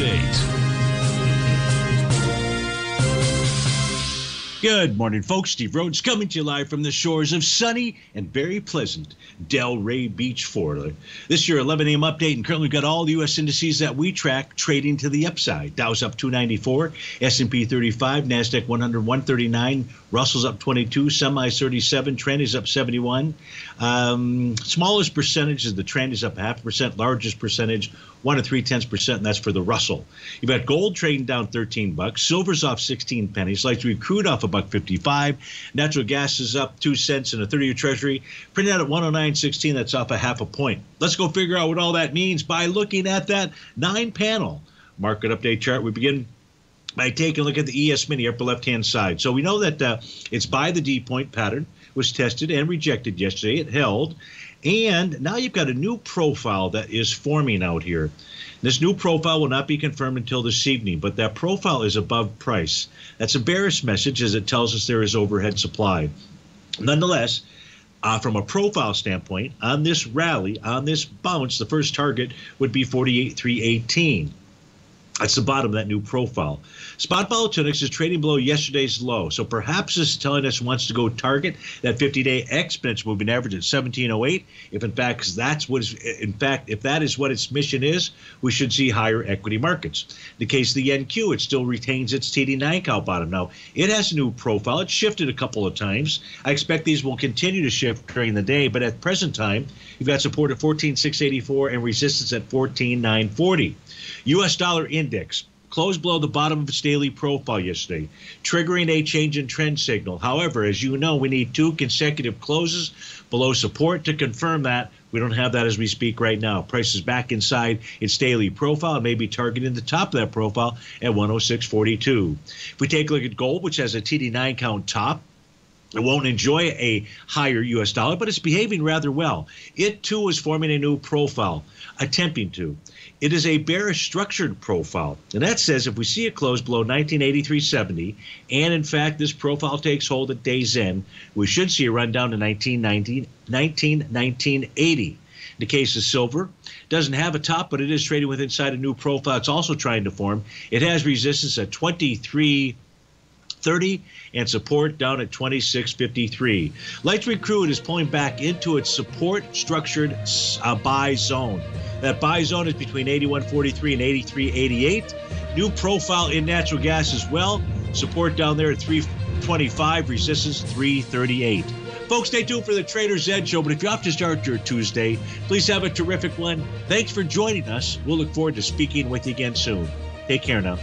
update. Good morning, folks. Steve Rhodes coming to you live from the shores of sunny and very pleasant Delray Beach, Florida. This year, 11 a.m. update, and currently got all the U.S. indices that we track trading to the upside. Dow's up 294, S&P 35, Nasdaq 100 139, Russell's up 22, semis 37, trend is up 71. Um, smallest percentage is the trend is up half percent, largest percentage one and three tenths percent, and that's for the Russell. You've got gold trading down 13 bucks, silver's off 16 pennies, light sweet crude off a buck 55, natural gas is up two cents in a 30-year Treasury, printed out at 109.16. That's off a half a point. Let's go figure out what all that means by looking at that nine-panel market update chart. We begin by taking a look at the ES Mini upper left-hand side. So we know that uh, it's by the D point pattern was tested and rejected yesterday. It held. And now you've got a new profile that is forming out here. This new profile will not be confirmed until this evening, but that profile is above price. That's a bearish message as it tells us there is overhead supply. Nonetheless, uh, from a profile standpoint, on this rally, on this bounce, the first target would be 48,318. That's the bottom of that new profile. Spot Volatility is trading below yesterday's low. So perhaps this is telling us wants to go target that 50-day exponential moving average at 1708. If in fact that's what is, in fact, if that is what its mission is, we should see higher equity markets. In the case of the NQ, it still retains its TD9 count bottom. Now it has a new profile. It's shifted a couple of times. I expect these will continue to shift during the day, but at present time, you've got support at 14684 and resistance at 14940. U.S. dollar index closed below the bottom of its daily profile yesterday, triggering a change in trend signal. However, as you know, we need two consecutive closes below support to confirm that. We don't have that as we speak right now. Price is back inside its daily profile. It may be targeting the top of that profile at 106.42. If we take a look at gold, which has a TD9 count top, it won't enjoy a higher US dollar, but it's behaving rather well. It too is forming a new profile, attempting to. It is a bearish structured profile. And that says if we see a close below 1983.70, and in fact this profile takes hold at day's end, we should see a run down to 1919, 1980. The case of silver doesn't have a top, but it is trading with inside a new profile. It's also trying to form. It has resistance at 23. 30 and support down at 26.53. Light Crude is pulling back into its support structured uh, buy zone. That buy zone is between 81.43 and 83.88. New profile in natural gas as well. Support down there at 325, resistance 338. Folks, stay tuned for the Trader's Edge show. But if you have to start your Tuesday, please have a terrific one. Thanks for joining us. We'll look forward to speaking with you again soon. Take care now.